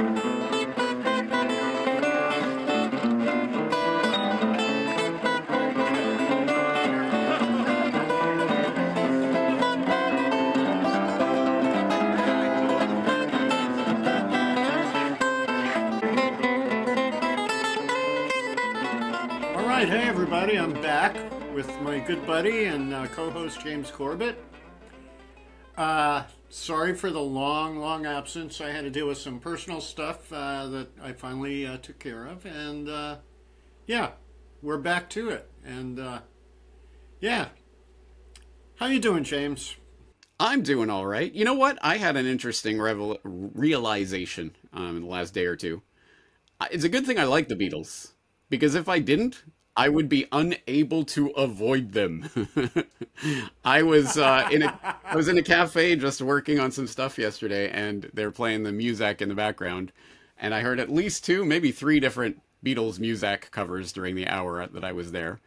All right, hey everybody, I'm back with my good buddy and uh, co-host James Corbett. Uh, sorry for the long, long absence. I had to deal with some personal stuff uh, that I finally uh, took care of, and uh, yeah, we're back to it. And uh, yeah, how you doing, James? I'm doing all right. You know what? I had an interesting realization um, in the last day or two. It's a good thing I like the Beatles because if I didn't, I would be unable to avoid them. I was uh, in a I was in a cafe just working on some stuff yesterday, and they're playing the music in the background, and I heard at least two, maybe three different Beatles music covers during the hour that I was there.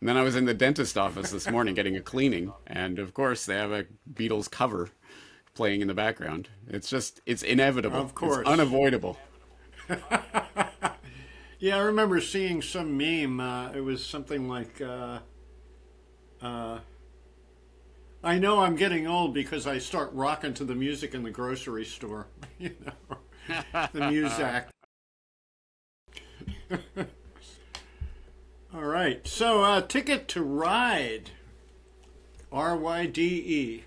And then I was in the dentist office this morning getting a cleaning, and of course they have a Beatles cover playing in the background. It's just it's inevitable. Of course. it's unavoidable. Yeah, I remember seeing some meme. Uh, it was something like, uh, uh, "I know I'm getting old because I start rocking to the music in the grocery store." you know, the music. All right, so uh, ticket to ride, R Y D E.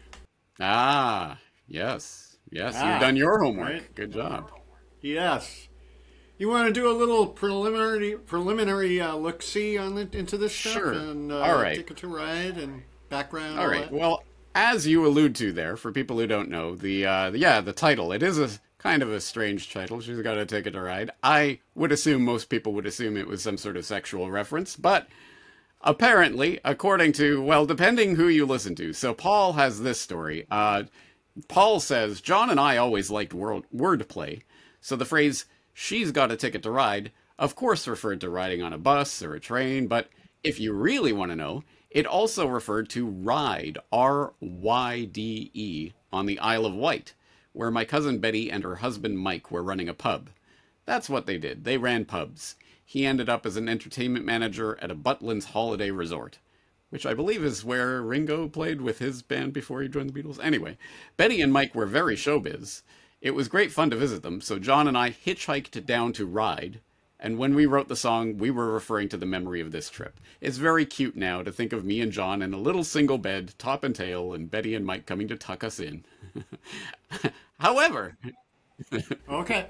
Ah, yes, yes, Ah, you've done your homework. right. Good job. Yes. You want to do a little preliminary preliminary uh, look see on the, into this stuff Sure. and uh, All right. ticket to ride and background. All right. that? Well, as you allude to there, for people who don't know, the uh, yeah, the title it is a kind of a strange title. She's got a ticket to ride. I would assume most people would assume it was some sort of sexual reference, but apparently, according to well, depending who you listen to. So Paul has this story. Uh, Paul says John and I always liked word wordplay, so the phrase "she's got a ticket to ride" of course referred to riding on a bus or a train, but if you really want to know, it also referred to Ryde, R Y D E, on the Isle of Wight, where my cousin Betty and her husband Mike were running a pub. That's what they did. They ran pubs. He ended up as an entertainment manager at a Butlins holiday resort, which I believe is where Ringo played with his band before he joined the Beatles. Anyway, Betty and Mike were very showbiz. It was great fun to visit them, so John and I hitchhiked down to Ryde, and when we wrote the song, we were referring to the memory of this trip. It's very cute now to think of me and John in a little single bed, top and tail, and Betty and Mike coming to tuck us in. However, okay.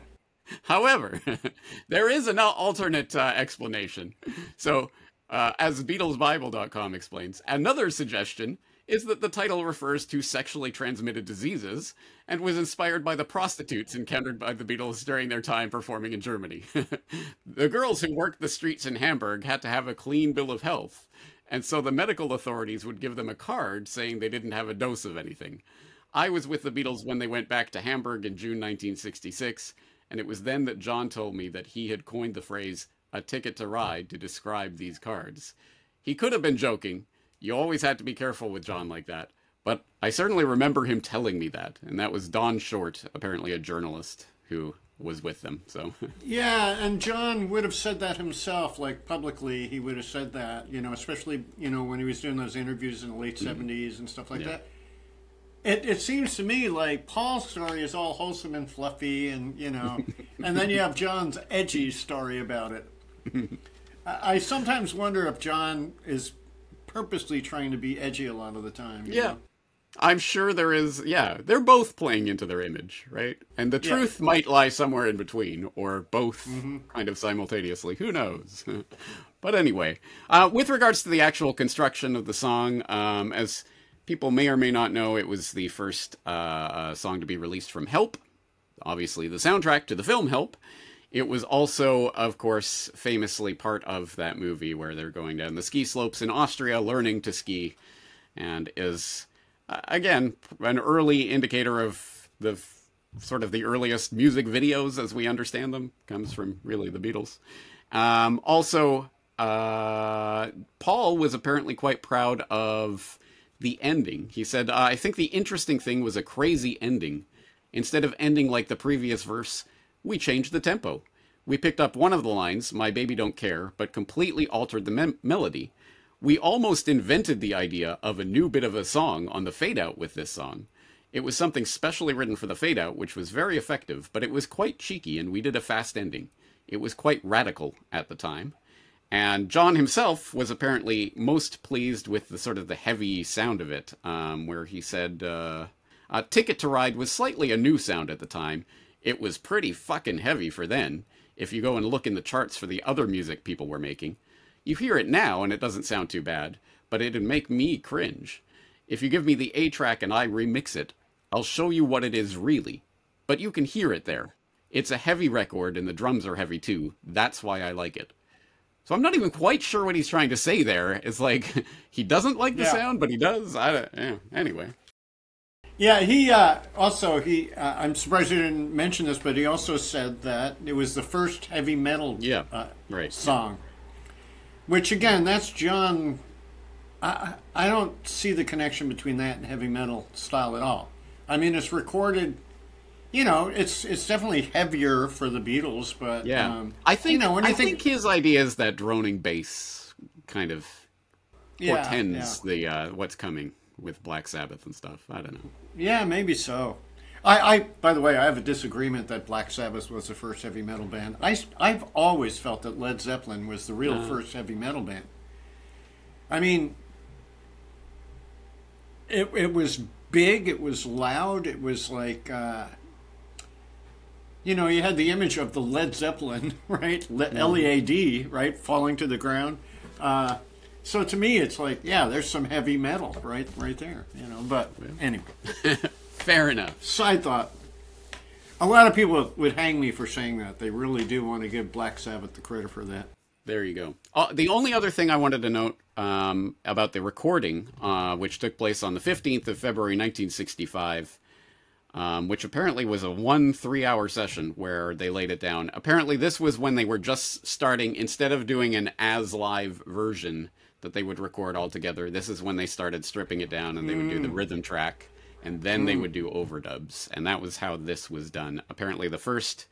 However, there is an alternate uh, explanation. So, uh, as BeatlesBible.com explains, another suggestion is that the title refers to sexually transmitted diseases and was inspired by the prostitutes encountered by the Beatles during their time performing in Germany. the girls who worked the streets in Hamburg had to have a clean bill of health, and so the medical authorities would give them a card saying they didn't have a dose of anything. I was with the Beatles when they went back to Hamburg in June 1966, and it was then that John told me that he had coined the phrase a ticket to ride to describe these cards. He could have been joking. You always had to be careful with John like that. But I certainly remember him telling me that, and that was Don Short, apparently a journalist who was with them. So, Yeah, and John would have said that himself, like publicly. He would have said that, you know, especially you know when he was doing those interviews in the late '70s and stuff like Mm-hmm. Yeah. that. It, it seems to me like Paul's story is all wholesome and fluffy, and you know, and then you have John's edgy story about it. I, I sometimes wonder if John is purposely trying to be edgy a lot of the time. you yeah. know? I'm sure there is, yeah, they're both playing into their image, right? And the Yeah. truth might lie somewhere in between, or both kind of simultaneously. Who knows? but anyway, uh, with regards to the actual construction of the song, um, as people may or may not know, it was the first uh, uh, song to be released from Help, obviously the soundtrack to the film Help. It was also, of course, famously part of that movie where they're going down the ski slopes in Austria learning to ski, and is, uh, again, an early indicator of the sort of the earliest music videos as we understand them. Comes from really the Beatles. Um, also, uh, Paul was apparently quite proud of the ending. He said, I think the interesting thing was a crazy ending. Instead of ending like the previous verse, we changed the tempo. We picked up one of the lines, My Baby Don't Care, but completely altered the me- melody. We almost invented the idea of a new bit of a song on the fade out with this song. It was something specially written for the fade out, which was very effective, but it was quite cheeky, and we did a fast ending. It was quite radical at the time. And John himself was apparently most pleased with the sort of the heavy sound of it, um, where he said, uh, uh, Ticket to Ride was slightly a new sound at the time. It was pretty fucking heavy for then, if you go and look in the charts for the other music people were making. You hear it now and it doesn't sound too bad, but it'd make me cringe. If you give me the A track and I remix it, I'll show you what it is really. But you can hear it there. It's a heavy record and the drums are heavy too. That's why I like it. So I'm not even quite sure what he's trying to say there. It's like he doesn't like the Yeah. sound, but he does. I don't, yeah. Anyway, Yeah, he uh, also he. Uh, I'm surprised you didn't mention this, but he also said that it was the first heavy metal Yeah, uh, right. song. Which again, that's John. I I don't see the connection between that and heavy metal style at all. I mean, it's recorded. You know, it's it's definitely heavier for the Beatles, but yeah. um, I think you know when I you think, his idea is that droning bass kind of yeah, portends the uh, what's coming with Black Sabbath and stuff. I don't know. Yeah, maybe so. I, I, by the way, I have a disagreement that Black Sabbath was the first heavy metal band. I, I've always felt that Led Zeppelin was the real Uh. first heavy metal band. I mean, it, it was big, it was loud, it was like, uh, you know, you had the image of the Led Zeppelin, right? Le- L-E-A-D, right? Falling to the ground. Uh, so to me, it's like, yeah, there's some heavy metal right, right there, you know. But anyway, Fair enough. side thought. A lot of people would hang me for saying that. They really do want to give Black Sabbath the credit for that. There you go. Uh, the only other thing I wanted to note um, about the recording, uh, which took place on the 15th of February 1965, um, which apparently was a one three hour session where they laid it down. Apparently, this was when they were just starting, instead of doing an as live version that they would record all together, this is when they started stripping it down and they would do the rhythm track and then they would do overdubs. And that was how this was done. Apparently, the first.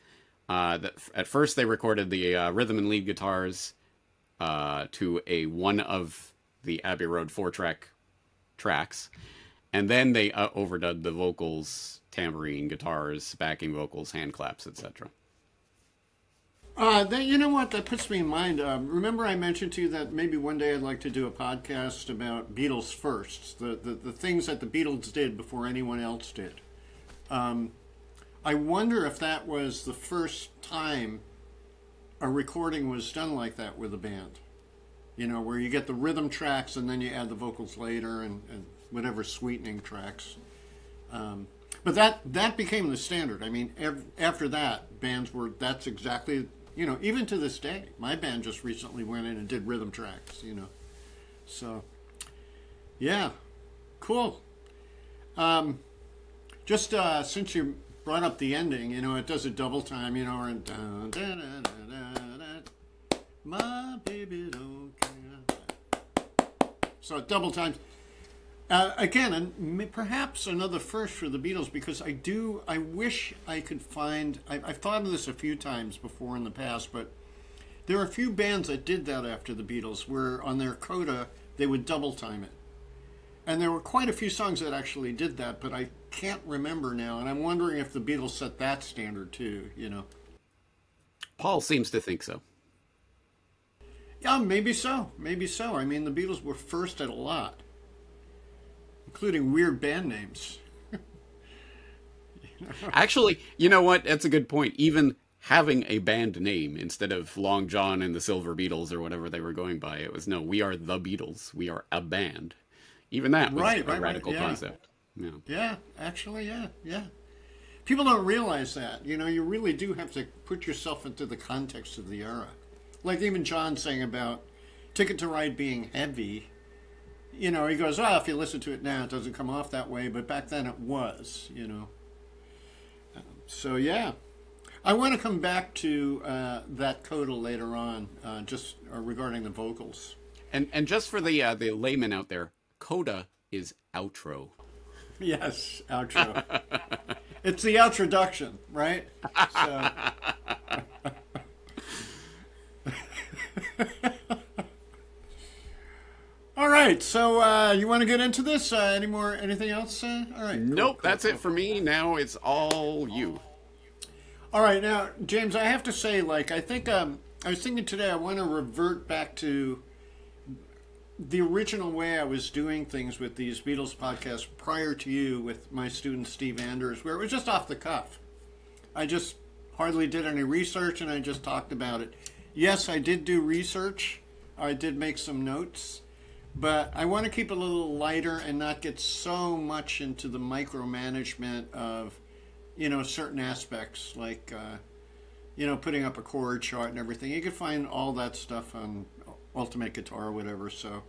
Uh, that at first they recorded the uh, rhythm and lead guitars uh, to a one of the Abbey Road four track tracks, and then they uh, overdubbed the vocals, tambourine, guitars, backing vocals, hand claps, etc. Uh, that, you know what? That puts me in mind. Um, remember, I mentioned to you that maybe one day I'd like to do a podcast about Beatles first, the, the, the things that the Beatles did before anyone else did. Um, I wonder if that was the first time a recording was done like that with a band. You know, where you get the rhythm tracks and then you add the vocals later and, and whatever sweetening tracks. Um, but that that became the standard. I mean, ev- after that, bands were that's exactly you know even to this day. My band just recently went in and did rhythm tracks. You know, so yeah, cool. Um, just uh, since you brought up the ending, you know, it does a double time. You know, dun, dun, dun, dun, dun, dun, my baby don't care. So double times. Uh, again, and perhaps another first for the Beatles because I do. I wish I could find. I, I've thought of this a few times before in the past, but there are a few bands that did that after the Beatles, where on their coda they would double time it, and there were quite a few songs that actually did that, but I can't remember now, and I'm wondering if the Beatles set that standard too. You know. Paul seems to think so. Yeah, maybe so. Maybe so. I mean, the Beatles were first at a lot, including weird band names. Actually, you know what? That's a good point. Even having a band name instead of Long John and the Silver Beatles or whatever they were going by, it was no, we are the Beatles. We are a band. Even that was Right, a right, right, radical yeah. concept. Yeah. Yeah, actually, yeah, yeah. People don't realize that. You know, you really do have to put yourself into the context of the era. Like even John saying about Ticket to Ride being heavy you know, he goes, well, if you listen to it now, it doesn't come off that way, but back then it was, you know. Um, so, yeah. I want to come back to uh, that coda later on, uh, just uh, regarding the vocals. And and just for the uh, the layman out there, coda is outro. Yes, outro. it's the introduction, right? So. right, so uh, you want to get into this? Uh, any more? Anything else? Uh, all right. Nope, that's it for me. Now it's all you. All right, now James, I have to say, like, I think um, I was thinking today, I want to revert back to the original way I was doing things with these Beatles podcasts prior to you with my student Steve Anders, where it was just off the cuff. I just hardly did any research and I just talked about it. Yes, I did do research. I did make some notes, but I want to keep it a little lighter and not get so much into the micromanagement of, you know, certain aspects like, uh, you know, putting up a chord chart and everything. You can find all that stuff on Ultimate Guitar or whatever. So,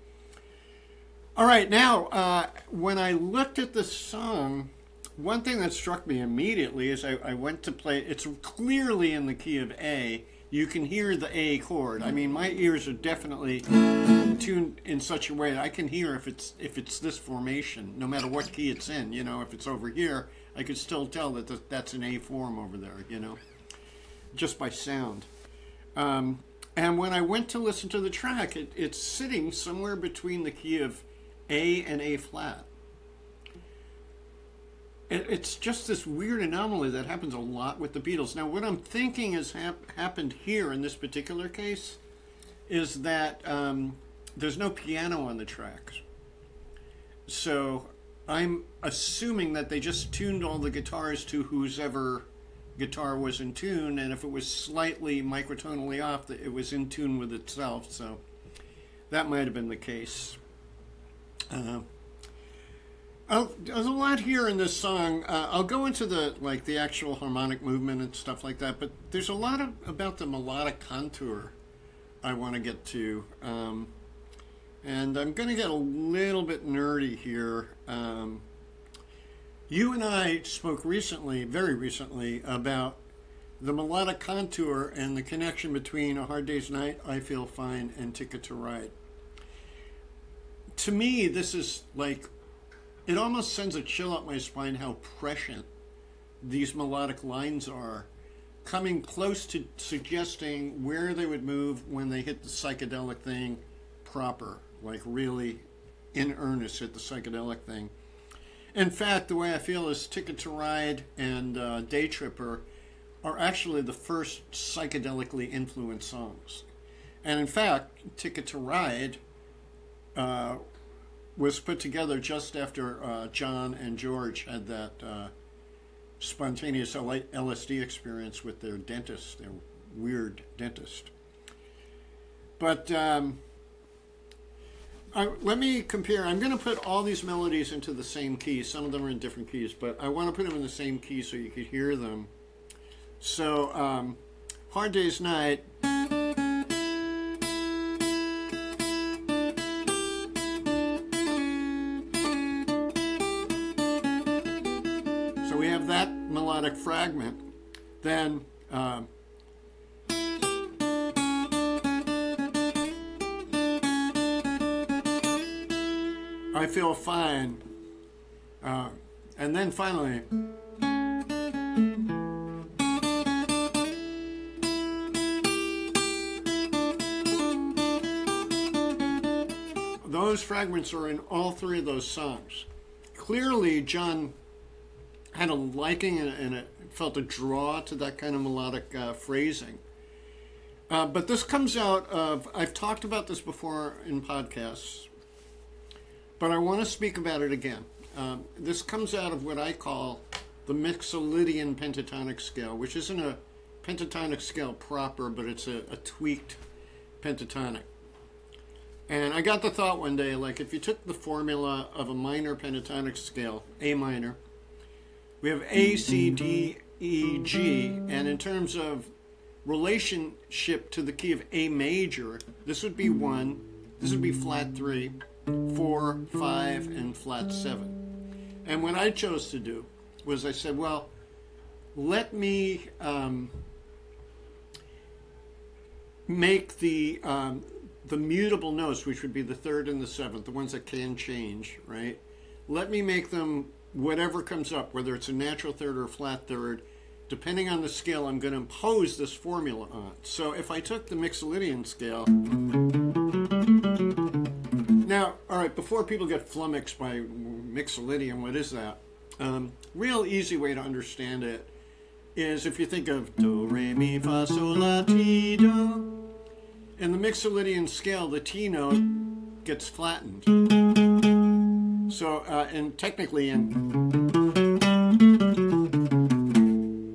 all right, now uh, when I looked at the song, one thing that struck me immediately is I, I went to play. It's clearly in the key of A you can hear the A chord. I mean, my ears are definitely tuned in such a way that I can hear if it's if it's this formation, no matter what key it's in. You know, if it's over here, I could still tell that that's an A form over there. You know, just by sound. Um, and when I went to listen to the track, it, it's sitting somewhere between the key of A and A flat it's just this weird anomaly that happens a lot with the Beatles. Now, what I'm thinking has hap- happened here in this particular case is that um, there's no piano on the tracks. So I'm assuming that they just tuned all the guitars to whose ever guitar was in tune, and if it was slightly microtonally off, it was in tune with itself. So that might have been the case. Uh, Oh, there's a lot here in this song. Uh, I'll go into the like the actual harmonic movement and stuff like that, but there's a lot of, about the melodic contour I want to get to, um, and I'm going to get a little bit nerdy here. Um, you and I spoke recently, very recently, about the melodic contour and the connection between A Hard Day's Night, I Feel Fine, and Ticket to Ride. To me, this is like it almost sends a chill up my spine how prescient these melodic lines are, coming close to suggesting where they would move when they hit the psychedelic thing proper, like really in earnest hit the psychedelic thing. In fact, the way I feel is Ticket to Ride and uh, Day Tripper are actually the first psychedelically influenced songs. And in fact, Ticket to Ride uh, was put together just after uh, John and George had that uh, spontaneous LSD experience with their dentist, their weird dentist. But um, I, let me compare. I'm going to put all these melodies into the same key. Some of them are in different keys, but I want to put them in the same key so you could hear them. So, um, Hard Day's Night. Fragment, then uh, I feel fine. Uh, and then finally, those fragments are in all three of those songs. Clearly, John had a liking and, and it felt a draw to that kind of melodic uh, phrasing. Uh, but this comes out of, I've talked about this before in podcasts, but I want to speak about it again. Um, this comes out of what I call the Mixolydian pentatonic scale, which isn't a pentatonic scale proper, but it's a, a tweaked pentatonic. And I got the thought one day, like if you took the formula of a minor pentatonic scale, A minor, we have A, C, D, E, G, and in terms of relationship to the key of A major, this would be one, this would be flat three, four, five, and flat seven. And what I chose to do was I said, well, let me um, make the um, the mutable notes, which would be the third and the seventh, the ones that can change, right? Let me make them whatever comes up, whether it's a natural third or a flat third, depending on the scale, I'm going to impose this formula on. So if I took the Mixolydian scale, now, all right, before people get flummoxed by Mixolydian, what is that? Um, real easy way to understand it is if you think of do, re, mi, fa, sol, la, ti, do. In the Mixolydian scale, the T note gets flattened. So, uh, and technically in,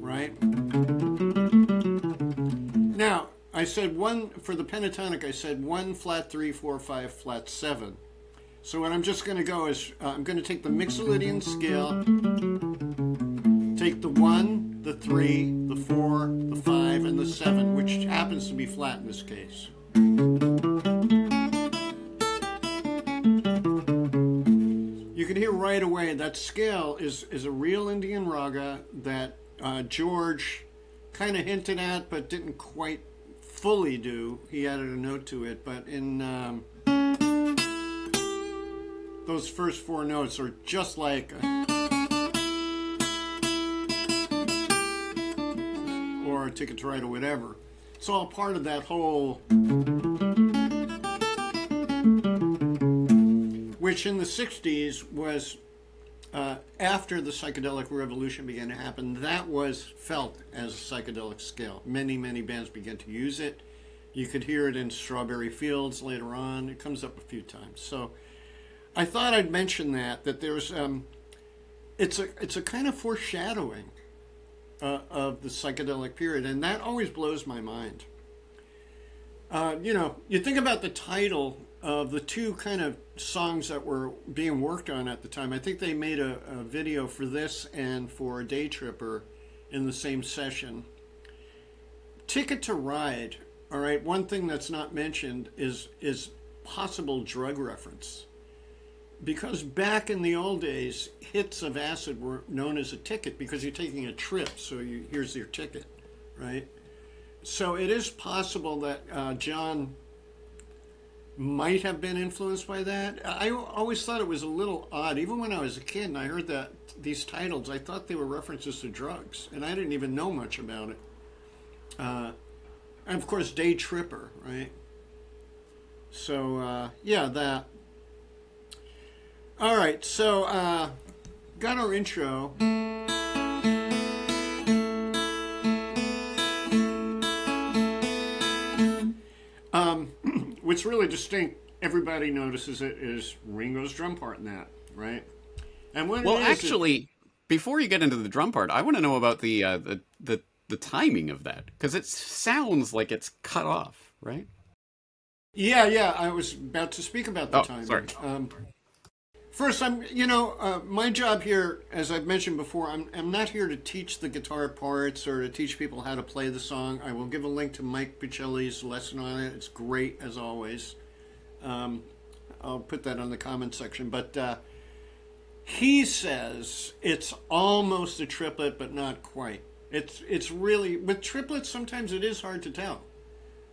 right? Now, I said one, for the pentatonic, I said one, flat three, four, five, flat seven. So what I'm just going to go is, uh, I'm going to take the Mixolydian scale, take the one, the three, the four, the five, and the seven, which happens to be flat in this case. Right away that scale is, is a real Indian raga that uh, George kind of hinted at but didn't quite fully do. He added a note to it, but in um, those first four notes are just like. or a Ticket to Ride or whatever. It's all part of that whole. Which in the 60s was uh, after the psychedelic revolution began to happen, that was felt as a psychedelic scale. Many, many bands began to use it. You could hear it in Strawberry Fields later on. It comes up a few times. So I thought I'd mention that that there's um, it's a it's a kind of foreshadowing uh, of the psychedelic period, and that always blows my mind. Uh, you know, you think about the title of the two kind of songs that were being worked on at the time. I think they made a, a video for this and for Day Tripper in the same session. Ticket to Ride. All right, one thing that's not mentioned is is possible drug reference because back in the old days, hits of acid were known as a ticket because you're taking a trip. So you, here's your ticket, right? So it is possible that uh, John might have been influenced by that. I always thought it was a little odd, even when I was a kid and I heard that these titles. I thought they were references to drugs, and I didn't even know much about it. Uh, and of course, Day Tripper, right? So uh, yeah, that. All right, so uh, got our intro. What's really distinct, everybody notices it, is Ringo's drum part in that, right? And what well, actually, it, before you get into the drum part, I want to know about the uh, the, the the timing of that because it sounds like it's cut off, right? Yeah, yeah. I was about to speak about the oh, timing. Sorry. Um, First, I'm, you know, uh, my job here, as I've mentioned before, I'm, I'm not here to teach the guitar parts or to teach people how to play the song. I will give a link to Mike Pacelli's lesson on it. It's great, as always. Um, I'll put that on the comment section. But uh, he says it's almost a triplet, but not quite. It's, it's really, with triplets, sometimes it is hard to tell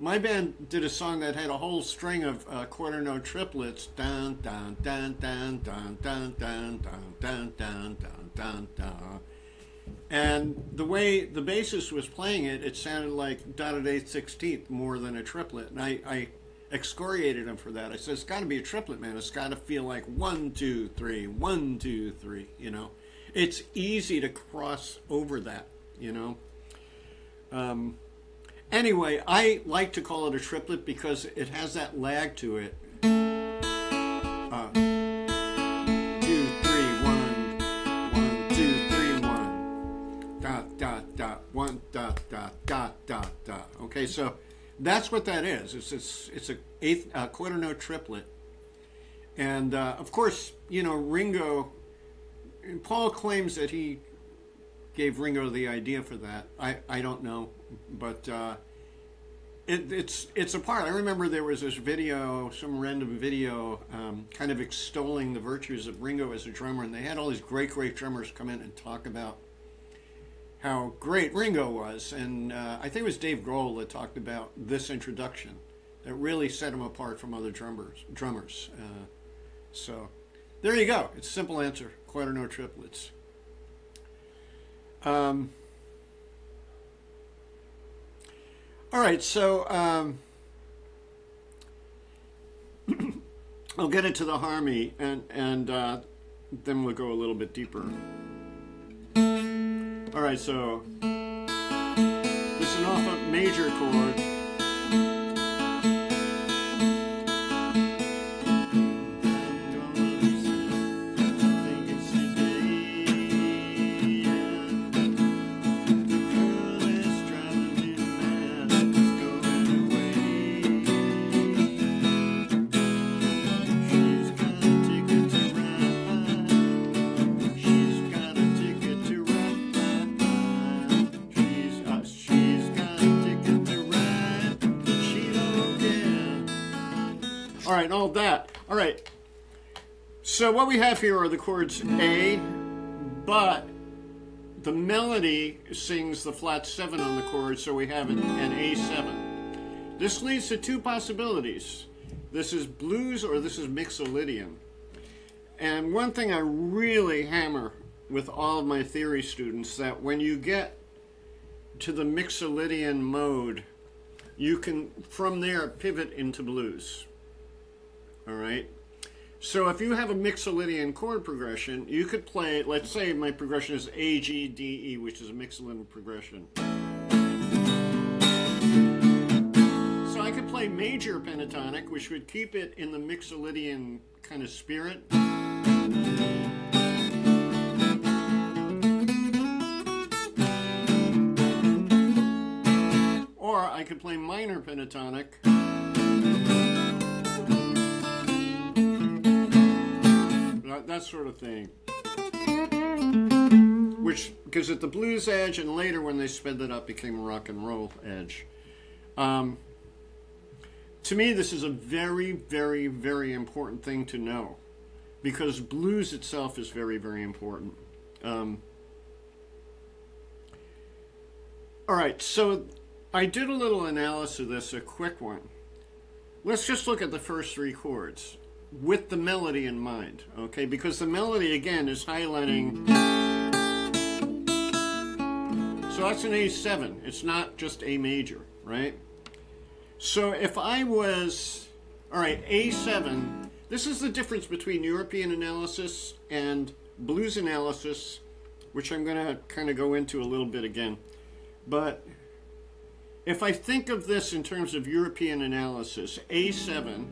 my band did a song that had a whole string of uh, quarter note triplets. Dun dun dun dun dun dun dun dun dun dun dun dun dun. And the way the bassist was playing it, it sounded like dotted eighth sixteenth more than a triplet. And I, I excoriated him for that. I said, "It's got to be a triplet, man. It's got to feel like one, two, three, one, two, three. You know, it's easy to cross over that. You know." Um, Anyway, I like to call it a triplet because it has that lag to it. Uh, two, three, one, one, two, three, one, dot, dot, dot, one, dot, dot, dot, dot, dot. Okay, so that's what that is. It's it's, it's a eighth uh, quarter note triplet, and uh, of course, you know Ringo. Paul claims that he gave Ringo the idea for that. I, I don't know, but uh, it, it's it's a part. I remember there was this video, some random video, um, kind of extolling the virtues of Ringo as a drummer, and they had all these great great drummers come in and talk about how great Ringo was, and uh, I think it was Dave Grohl that talked about this introduction that really set him apart from other drummers. Drummers. Uh, so there you go. It's a simple answer. Quarter note triplets. Um, all right, so um, I'll get into the harmony and and uh, then we'll go a little bit deeper. All right, so this is an off a major chord. So what we have here are the chords A, but the melody sings the flat seven on the chord, so we have an, an A7. This leads to two possibilities. This is blues or this is mixolydian. And one thing I really hammer with all of my theory students that when you get to the mixolydian mode, you can from there pivot into blues. All right. So if you have a mixolydian chord progression, you could play, let's say my progression is A, G, D, E, which is a mixolydian progression. So I could play major pentatonic, which would keep it in the mixolydian kind of spirit. Or I could play minor pentatonic. That, that sort of thing. Which because it the blues edge, and later when they sped that up, became rock and roll edge. Um, to me, this is a very, very, very important thing to know because blues itself is very, very important. Um, all right, so I did a little analysis of this, a quick one. Let's just look at the first three chords with the melody in mind, okay? Because the melody, again, is highlighting. So that's an A7. It's not just A major, right? So if I was, all right, A7, this is the difference between European analysis and blues analysis, which I'm going to kind of go into a little bit again. But if I think of this in terms of European analysis, A7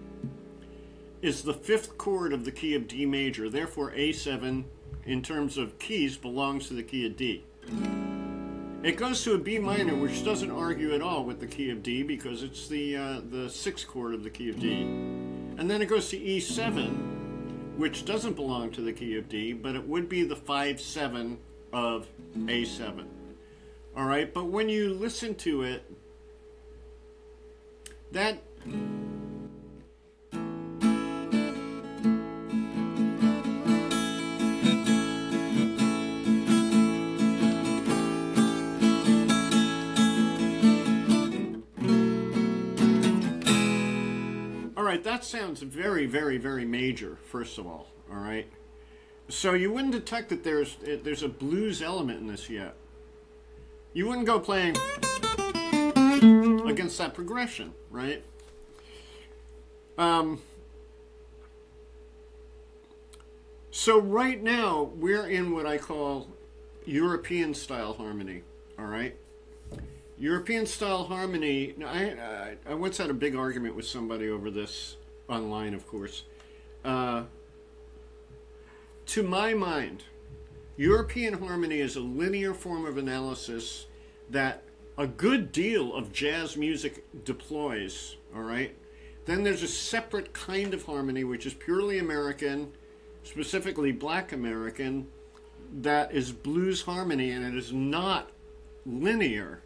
is the fifth chord of the key of D major. Therefore, A7, in terms of keys, belongs to the key of D. It goes to a B minor, which doesn't argue at all with the key of D because it's the uh, the sixth chord of the key of D. And then it goes to E7, which doesn't belong to the key of D, but it would be the 5-7 of A7. All right, but when you listen to it, that right, that sounds very, very, very major. First of all, all right. So you wouldn't detect that there's there's a blues element in this yet. You wouldn't go playing against that progression, right? Um. So right now we're in what I call European style harmony. All right. European style harmony. I, I, I once had a big argument with somebody over this online, of course. Uh, to my mind, European harmony is a linear form of analysis that a good deal of jazz music deploys. All right. Then there's a separate kind of harmony which is purely American, specifically Black American, that is blues harmony, and it is not linear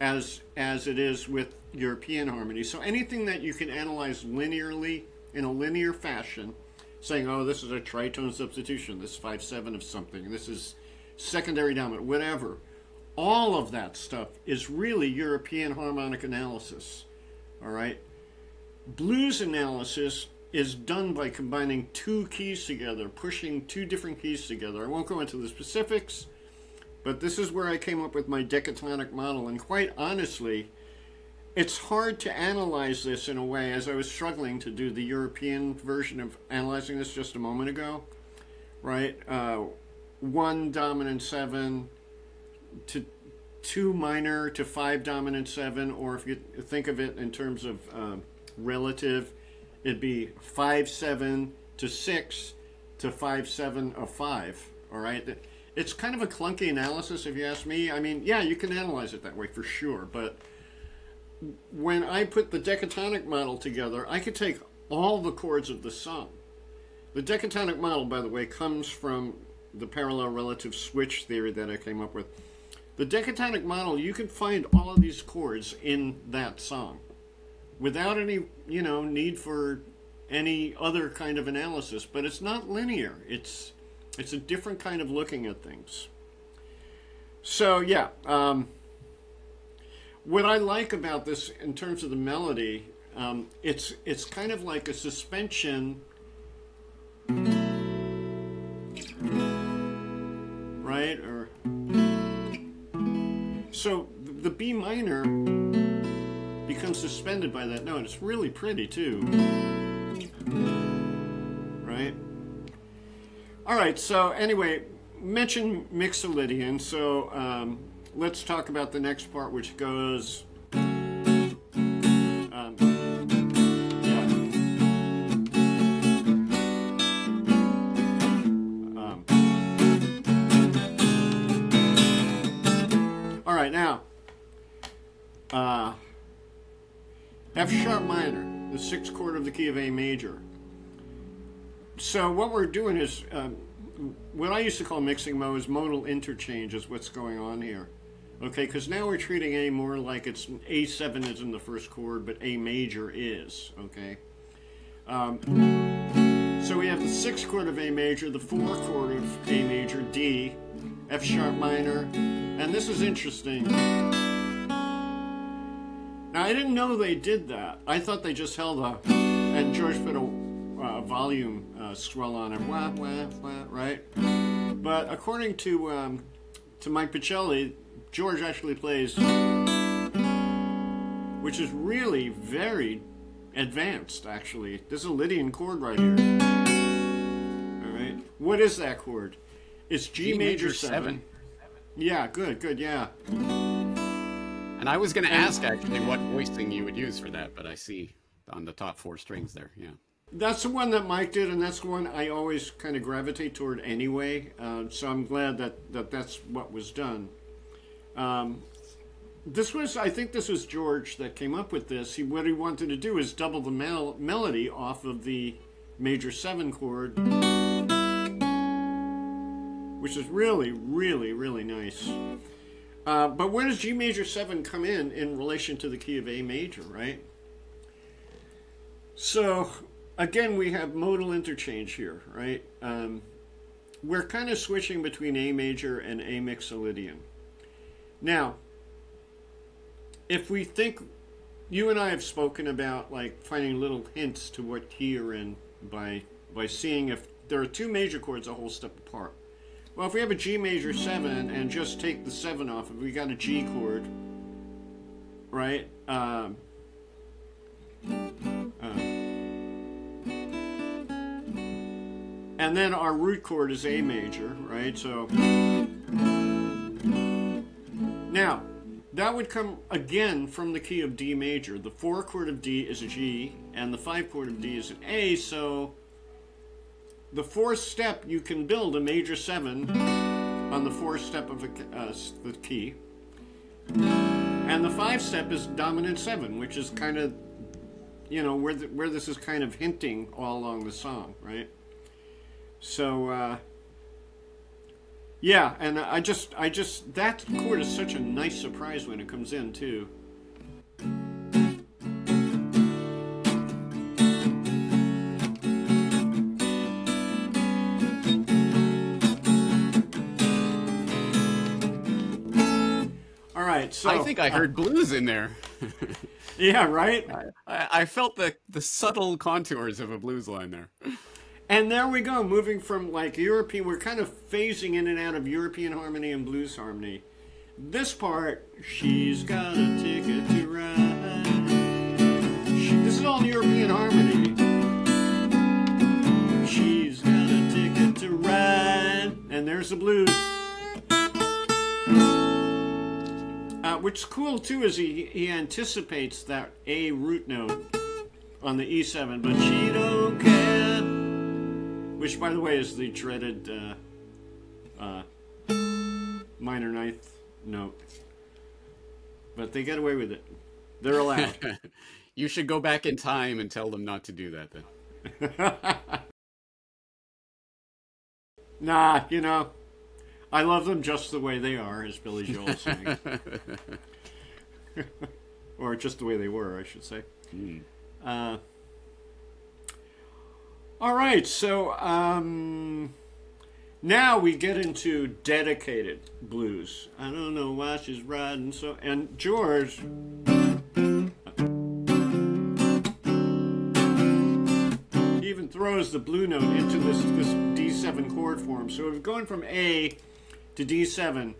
as as it is with European harmony. So anything that you can analyze linearly in a linear fashion, saying, "Oh, this is a tritone substitution. This five seven of something. This is secondary dominant, whatever." All of that stuff is really European harmonic analysis. All right. Blues analysis is done by combining two keys together, pushing two different keys together. I won't go into the specifics. But this is where I came up with my decatonic model. And quite honestly, it's hard to analyze this in a way as I was struggling to do the European version of analyzing this just a moment ago, right? Uh, one dominant seven to two minor to five dominant seven, or if you think of it in terms of uh, relative, it'd be five seven to six to five seven of five. All right, it's kind of a clunky analysis if you ask me. I mean, yeah, you can analyze it that way for sure, but when I put the decatonic model together, I could take all the chords of the song. The decatonic model, by the way, comes from the parallel relative switch theory that I came up with. The decatonic model, you can find all of these chords in that song without any, you know, need for any other kind of analysis, but it's not linear. It's it's a different kind of looking at things. So yeah, um, what I like about this in terms of the melody, um, it's it's kind of like a suspension, right? Or so the B minor becomes suspended by that note. It's really pretty too, right? All right. So anyway, mention Mixolydian. So um, let's talk about the next part, which goes. Um, yeah. Um, all right, now. Uh, F sharp minor, the sixth chord of the key of A major. So what we're doing is, um, what I used to call mixing mode is modal interchange is what's going on here. Okay, because now we're treating A more like it's A7 is in the first chord, but A major is, okay? Um, so we have the sixth chord of A major, the fourth chord of A major, D, F sharp minor, and this is interesting. Now I didn't know they did that. I thought they just held a, and George put a uh, volume uh, swell on it, wah, wah, wah, right? But according to um, to Mike Pacelli, George actually plays, which is really very advanced. Actually, There's a Lydian chord right here. All right, what is that chord? It's G, G major, major seven. seven. Yeah, good, good, yeah. And I was going to ask actually what voicing you would use for that, but I see on the top four strings there. Yeah. That's the one that Mike did, and that's the one I always kind of gravitate toward anyway. Uh, so I'm glad that, that that's what was done. Um, this was, I think, this was George that came up with this. He what he wanted to do is double the mel- melody off of the major seven chord, which is really, really, really nice. Uh, but where does G major seven come in in relation to the key of A major, right? So again, we have modal interchange here, right? Um, we're kind of switching between A major and A mixolydian. Now, if we think, you and I have spoken about like finding little hints to what key you're in by by seeing if there are two major chords a whole step apart. Well, if we have a G major 7 and just take the 7 off it, we got a G chord, right? Um, and then our root chord is A major, right? So now that would come again from the key of D major. The 4 chord of D is a G, and the 5 chord of D is an A, so the fourth step you can build a major seven on the fourth step of a, uh, the key and the five step is dominant seven which is kind of you know where the, where this is kind of hinting all along the song right so uh, yeah and i just i just that chord is such a nice surprise when it comes in too all right so I think I heard blues in there. yeah right I, I felt the, the subtle contours of a blues line there. And there we go, moving from like European, we're kind of phasing in and out of European harmony and blues harmony. This part, she's got a ticket to ride. She, this is all European harmony. She's got a ticket to ride. And there's the blues. Uh, what's cool too is he, he anticipates that A root note on the E7, but she don't care. Which, by the way, is the dreaded uh, uh, minor ninth note. But they get away with it. They're allowed. you should go back in time and tell them not to do that then. nah, you know, I love them just the way they are, as Billy Joel saying. or just the way they were, I should say. Mm. Uh, all right, so um, now we get into dedicated blues. I don't know why she's riding so. And George. even throws the blue note into this, this D7 chord form. So we've gone from A to D7.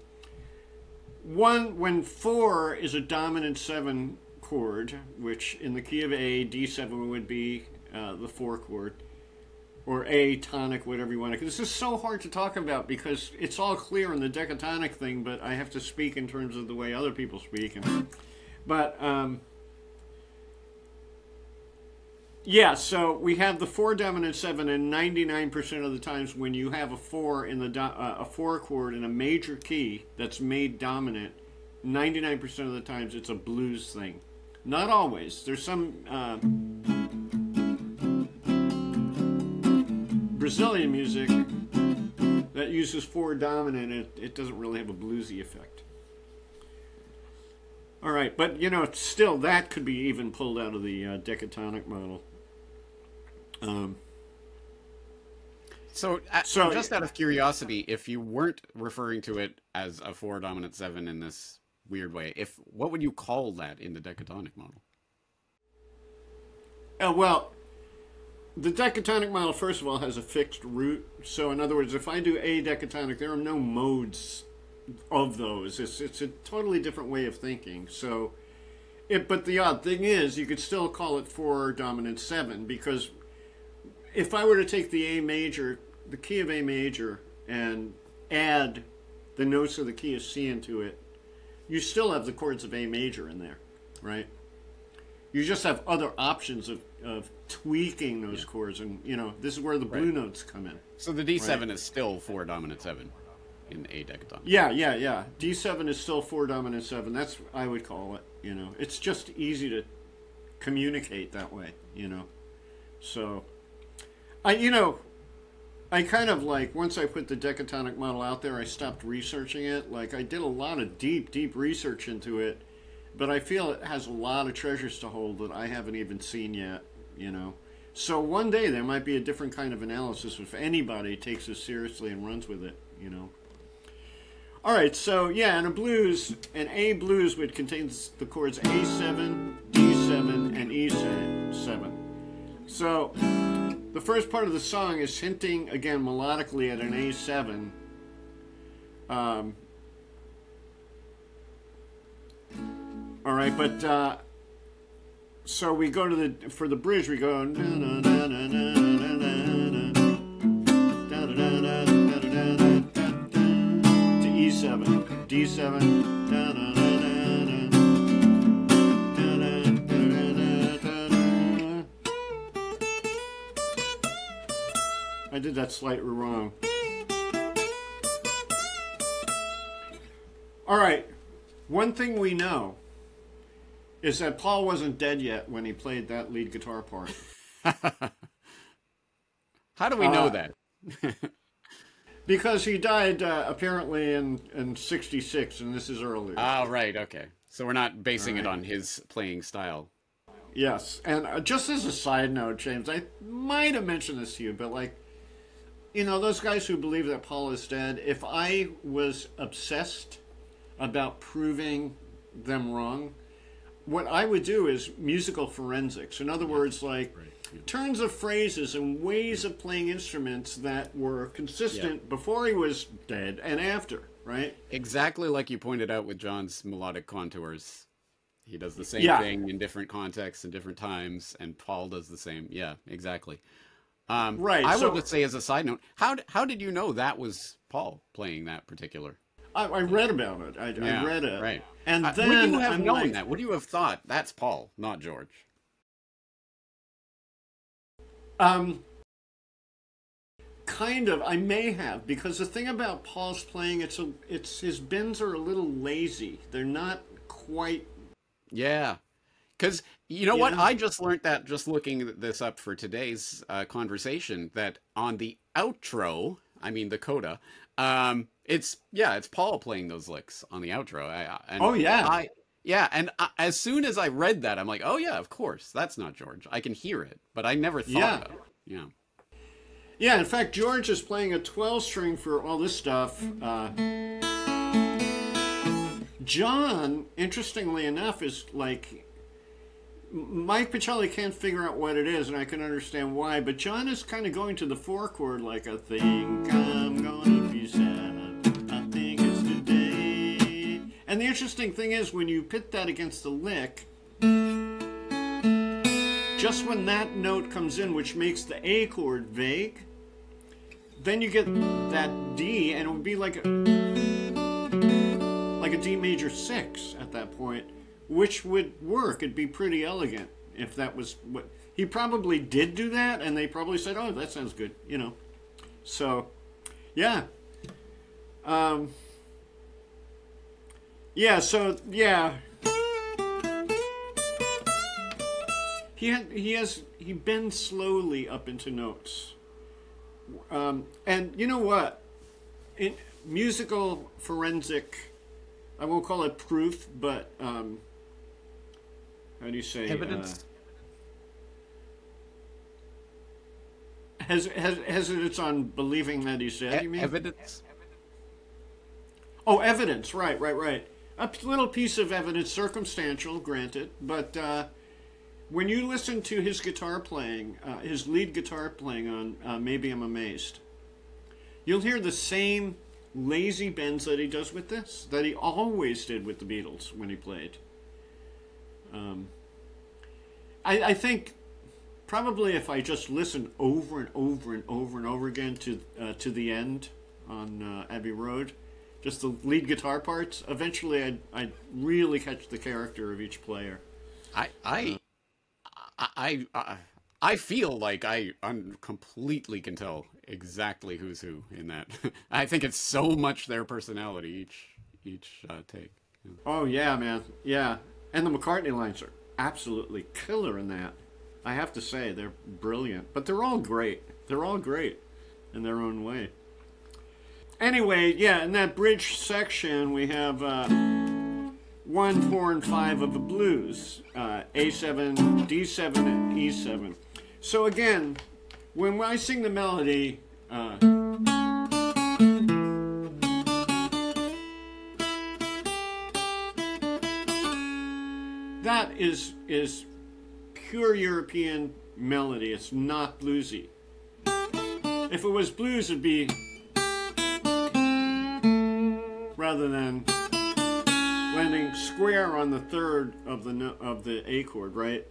One, when four is a dominant seven chord, which in the key of A, D7 would be uh, the four chord, or A tonic, whatever you want to. This is so hard to talk about because it's all clear in the decatonic thing, but I have to speak in terms of the way other people speak. And, but um, yeah, so we have the four dominant seven, and 99% of the times when you have a four in the uh, a four chord in a major key that's made dominant, 99% of the times it's a blues thing. Not always. There's some uh, Brazilian music that uses four dominant, it, it doesn't really have a bluesy effect. All right, but you know, still that could be even pulled out of the uh, decatonic model. Um, so, uh, so, just out of curiosity, if you weren't referring to it as a four dominant seven in this weird way, if what would you call that in the decatonic model? Uh, well, the decatonic model, first of all, has a fixed root. So, in other words, if I do a decatonic, there are no modes of those. It's it's a totally different way of thinking. So, it. But the odd thing is, you could still call it four dominant seven because if I were to take the A major, the key of A major, and add the notes of the key of C into it, you still have the chords of A major in there, right? You just have other options of, of tweaking those yeah. chords, and you know this is where the blue right. notes come in. So the D7 right? is still four dominant seven in A decatonic. Yeah, yeah, yeah. D7 is still four dominant seven. That's what I would call it. You know, it's just easy to communicate that way. You know, so I, you know, I kind of like once I put the decatonic model out there, I stopped researching it. Like I did a lot of deep, deep research into it, but I feel it has a lot of treasures to hold that I haven't even seen yet. You know, so one day there might be a different kind of analysis if anybody takes this seriously and runs with it. You know. All right, so yeah, in a blues, an A blues would contain the chords A7, D7, and E7. So the first part of the song is hinting again melodically at an A7. Um, all right, but uh, so we go to the for the bridge. We go to E7, D7. I did that slightly wrong. All right. One thing we know is that Paul wasn't dead yet when he played that lead guitar part. How do we know uh, that? because he died uh, apparently in in 66 and this is earlier. Ah, right, okay. So we're not basing right. it on his playing style. Yes. And uh, just as a side note, James, I might have mentioned this to you, but like you know, those guys who believe that Paul is dead, if I was obsessed about proving them wrong, what I would do is musical forensics. In other words, like right. yeah. turns of phrases and ways of playing instruments that were consistent yeah. before he was dead and after, right? Exactly like you pointed out with John's melodic contours. He does the same yeah. thing in different contexts and different times, and Paul does the same. Yeah, exactly. Um, Right, I so- will just say as a side note, how how did you know that was Paul playing that particular? I, I read about it. I, Yeah, I read it. right. And then would you have I'm known like, that? Would you have thought that's Paul, not George? Um, kind of. I may have because the thing about Paul's playing, it's a, it's his bends are a little lazy. They're not quite. Yeah. Because you know what? I just learned that just looking this up for today's uh, conversation that on the outro, I mean the coda, um, it's yeah, it's Paul playing those licks on the outro. I, Oh, yeah. I yeah, and I, as soon as I read that, I'm like, oh yeah, of course, that's not George. I can hear it, but I never thought Yeah. it. Yeah. Yeah. In fact, George is playing a twelve string for all this stuff. Uh, John, interestingly enough, is like. Mike Pacelli can't figure out what it is, and I can understand why. But John is kind of going to the four chord, like I think I'm gonna be sad. And the interesting thing is, when you pit that against the lick, just when that note comes in, which makes the A chord vague, then you get that D, and it would be like a like a D major six at that point, which would work. It'd be pretty elegant if that was what he probably did do that, and they probably said, "Oh, that sounds good," you know. So, yeah. Um. Yeah. So yeah. He had, he has he bends slowly up into notes. Um, and you know what? In musical forensic, I won't call it proof, but um, how do you say? Evidence. Uh, has has has? It's on believing that he said. you E- mean? evidence. Oh, evidence. Right, right, right. A little piece of evidence, circumstantial, granted, but uh, when you listen to his guitar playing, uh, his lead guitar playing on uh, "Maybe I'm Amazed," you'll hear the same lazy bends that he does with this, that he always did with the Beatles when he played. Um, I, I think probably if I just listen over and over and over and over again to uh, to the end on uh, Abbey Road, just the lead guitar parts, eventually I'd, I'd really catch the character of each player. I I I I, I feel like I un- completely can tell exactly who's who in that. I think it's so much their personality each each uh, take. Oh yeah, man, yeah. And the McCartney lines are absolutely killer in that. I have to say they're brilliant, but they're all great. They're all great in their own way. Anyway, yeah, in that bridge section we have uh, one, four, and five of the blues: uh, A7, D7, and E7. So again, when I sing the melody. Uh, that is is pure European melody. It's not bluesy. If it was blues, it'd be rather than landing square on the third of the no, of the A chord, right?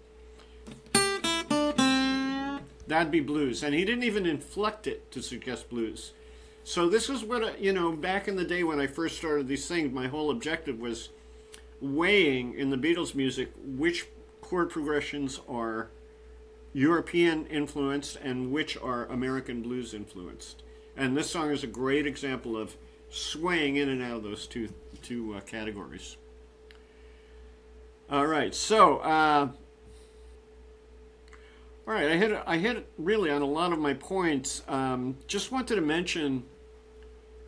That'd be blues, and he didn't even inflect it to suggest blues. So this is what I- you know. Back in the day when I first started these things, my whole objective was weighing in the Beatles music which chord progressions are European influenced and which are American blues influenced. And this song is a great example of swaying in and out of those two two uh, categories. All right, so uh, all right, I hit I hit really on a lot of my points. Um, just wanted to mention,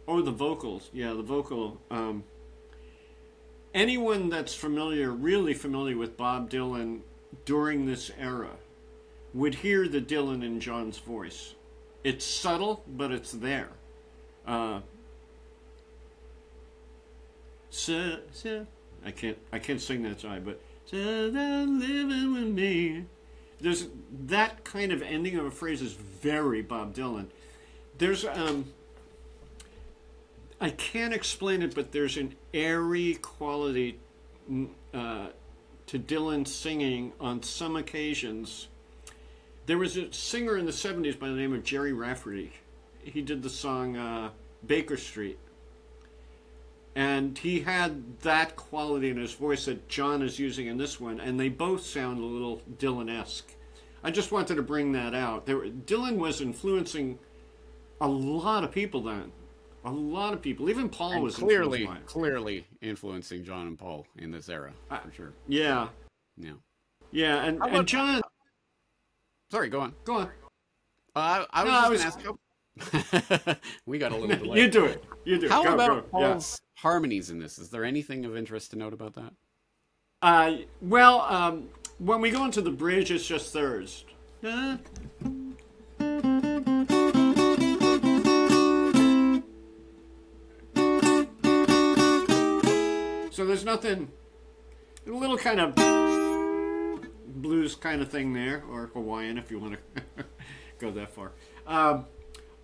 oh, the vocals. Yeah, the vocal. Um, anyone that's familiar, really familiar with Bob Dylan during this era, would hear the Dylan in John's voice. It's subtle, but it's there. Uh, I can't I can't sing that song, but living with me. There's that kind of ending of a phrase is very Bob Dylan. There's um I can't explain it, but there's an airy quality mm, uh, to Dylan singing on some occasions there was a singer in the 70s by the name of Gerry Rafferty. He did the song uh, Baker Street. And he had that quality in his voice that John is using in this one, and they both sound a little Dylan esque. I just wanted to bring that out. There, Dylan was influencing a lot of people then. A lot of people. Even Paul And was clearly, influenced clearly influencing John and Paul in this era I- for sure. Yeah, Yeah. yeah, and, about- and John, Sorry, go on. go on. Uh, I was No, just going to ask. we got a little delay. You do it. You do. it. How Go, about go. Yeah. Harmonies in this? Is there anything of interest to note about that? Uh, well, um, when we go into the bridge, it's just thirds. Uh, So there's nothing, a little kind of blues kind of thing there, or Hawaiian if you want to go that far. Um,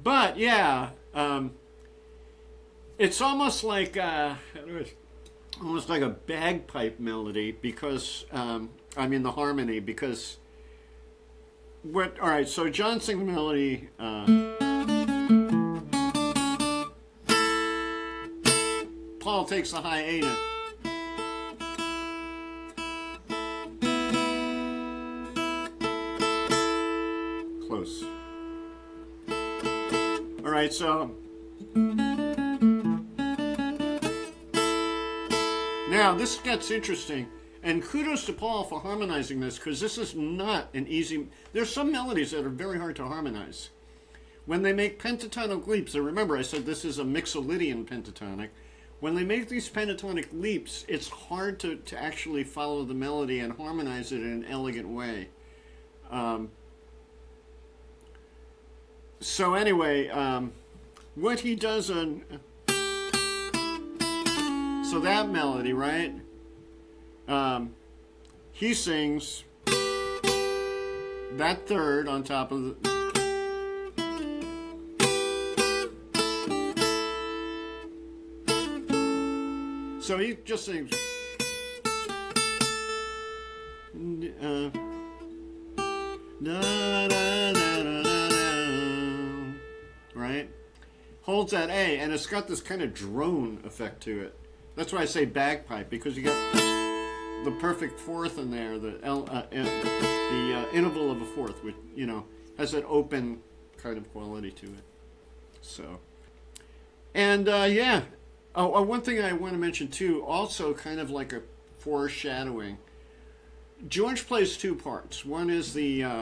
but yeah, um, it's almost like uh, almost like a bagpipe melody because um, I mean the harmony because what all right so John sings the melody uh, Paul takes the high A note right so Now, this gets interesting, and kudos to Paul for harmonizing this because this is not an easy. There's some melodies that are very hard to harmonize. When they make pentatonic leaps, and remember I said this is a mixolydian pentatonic. When they make these pentatonic leaps, it's hard to, to actually follow the melody and harmonize it in an elegant way. Um, so anyway, um, what he does on so that melody, right? Um, he sings that third on top of the. So he just sings. Uh, da, da, da, right? Holds that A, and it's got this kind of drone effect to it. That's why I say bagpipe because you got the perfect fourth in there, the L, uh, uh, the uh, interval of a fourth, which you know has that open kind of quality to it. So, and uh, yeah, oh, uh, one thing I want to mention too, also kind of like a foreshadowing. George plays two parts. One is the, uh,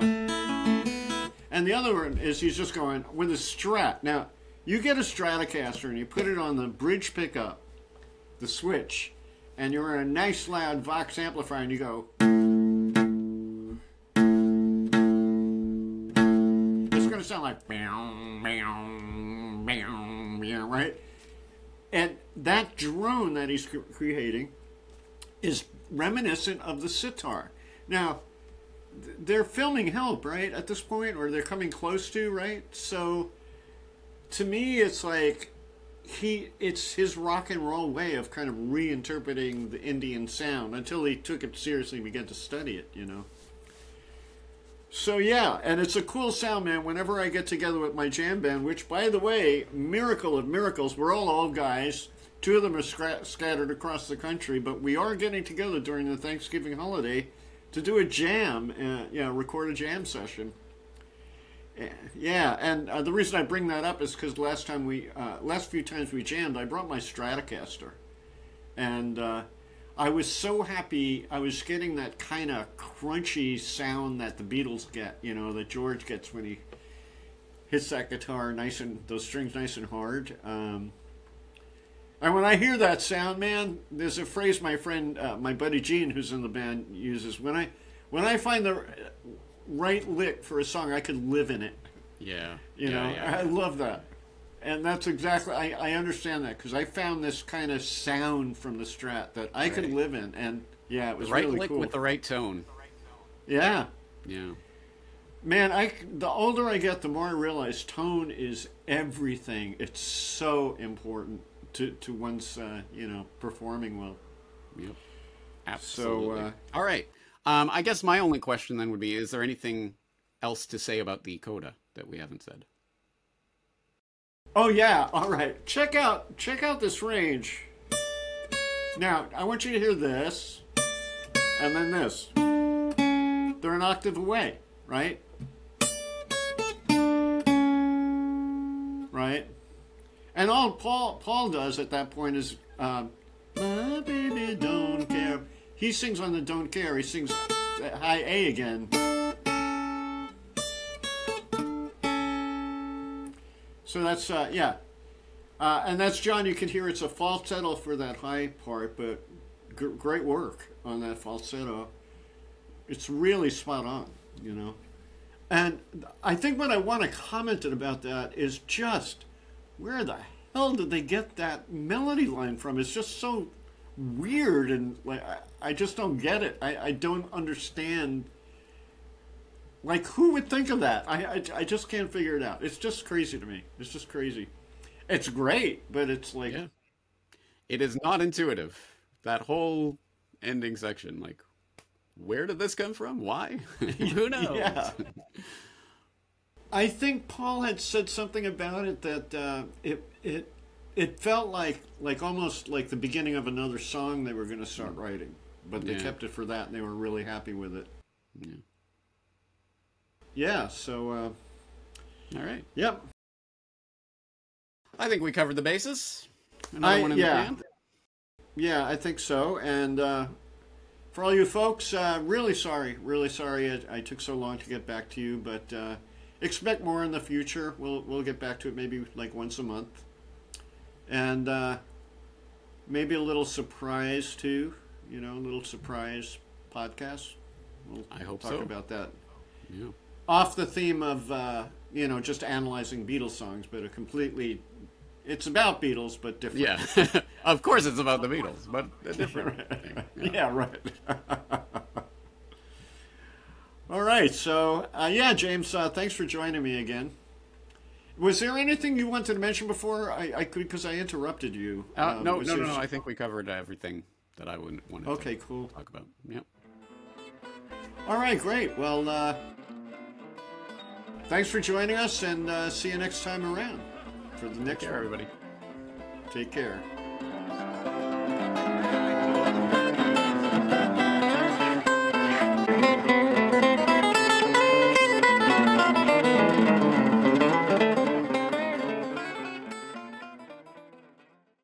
and the other one is he's just going with a strat. Now, you get a Stratocaster and you put it on the bridge pickup the switch, and you're in a nice loud Vox amplifier, and you go. It's going to sound like right? And that drone that he's creating is reminiscent of the sitar. Now, they're filming Help, right, at this point, or they're coming close to, right? So, to me, it's like he it's his rock and roll way of kind of reinterpreting the Indian sound until he took it seriously and began to study it, you know. So yeah, and it's a cool sound, man. Whenever I get together with my jam band, which by the way, miracle of miracles, we're all old guys. Two of them are scattered across the country, but we are getting together during the Thanksgiving holiday to do a jam, uh, yeah, record a jam session. Yeah, and uh, the reason I bring that up is because last time we, uh, last few times we jammed, I brought my Stratocaster, and uh, I was so happy. I was getting that kind of crunchy sound that the Beatles get, you know, that George gets when he hits that guitar nice and those strings nice and hard. Um, and when I hear that sound, man, there's a phrase my friend, uh, my buddy Gene, who's in the band, uses. When I, when I find the right lick for a song, I could live in it. Yeah. You yeah, know, yeah. I love that. And that's exactly, I, I understand that because I found this kind of sound from the Strat that I could live in. And yeah, it was right really lick cool. with the right tone. yeah. Yeah. Man, I, the older I get, the more I realize tone is everything. It's so important to, to one's, uh, you know, performing well. Yep. Absolutely. uh, All right. Um, I guess my only question then would be: Is there anything else to say about the coda that we haven't said. Oh yeah, all right. Check out check out this range. Now, I want you to hear this and then this. They're an octave away, right? Right? And all Paul Paul does at that point is um, my baby don't care. He sings on the don't care. He sings high A again. So that's uh, yeah, uh, and that's John. You can hear it's a falsetto for that high part, but great work on that falsetto. It's really spot on, you know. And I think what I want to comment about that is just where the hell did they get that melody line from? It's just so weird and like I, I just don't get it. I, I don't understand like, who would think of that? I, I, I, just can't figure it out. It's just crazy to me. It's just crazy. It's great, but it's like. Yeah. It is not intuitive. That whole ending section, like, where did this come from? Why? who knows? Yeah. I think Paul had said something about it that uh, it it it felt like like almost like the beginning of another song they were going to start writing, but they Yeah. kept it for that and they were really happy with it. Yeah. Yeah. So. Uh, All right. yep. I think we covered the bases. Another I- one in yeah. the band. Yeah, I think so. And uh, for all you folks, uh, really sorry, really sorry it, I took so long to get back to you, but uh, expect more in the future. We'll we'll get back to it maybe like once a month, and uh, maybe a little surprise too. You know, a little surprise podcast. We'll I hope talk so. about that Yeah. off the theme of uh, you know just analyzing Beatles songs, but a completely. It's about Beatles, but different. Yeah. of course it's about the Beatles, but a different thing. Yeah, right. All right. So, uh, yeah, James, uh, thanks for joining me again. Was there anything you wanted to mention before I, I could because I interrupted you? Uh, Um, no, no, no, no. I think we covered everything that I would wanted Okay, to cool. talk about. Yep. All right, great. Well, uh, thanks for joining us, and uh, see you next time around for the next Take care, one. everybody. Take care.